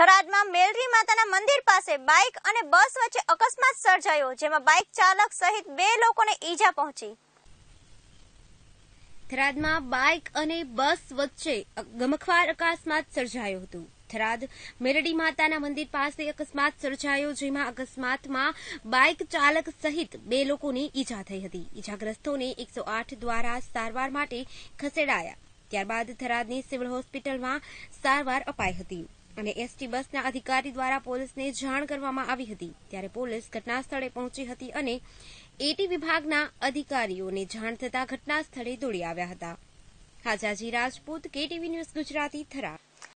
થરાદમાં મેલરી માતાના મંદિર પાસે બાઇક અને બસ વચ્ચે અકસ્માત સર્જાયો, જેમાં બાઇક ચાલક સહિત બે લોકોને ઈજા પહોંચી. થરાદમાં બાઇક અને બસ વચ્ચે ગમખવાર અકસ્માત સર્જાયો હતો. થરાદ મેરડી માતાના મંદિર પાસે અકસ્માત સર્જાયો, જેમાં અકસ્માતમાં બાઇક ચાલક સહિત બે લોકોને ઈજા થઈ હતી. ઈજાગ્રસ્તોને એકસો આઠ દ્વારા સારવાર માટે ખસેડાયા. ત્યારબાદ થરાદની સિવિલ હોસ્પિટલમાં સારવાર અપાઈ હતી. અને એસટી બસના અધિકારી દ્વારા પોલીસને જાણ કરવામાં આવી હતી. ત્યારે પોલીસ ઘટના સ્થળે પહોંચી હતી અને એટી વિભાગના અધિકારીઓને જાણ થતાં ઘટના સ્થળે દોડી આવ્યા હતા. Hajaji Rajput, KTV news Gujarati, Tharad.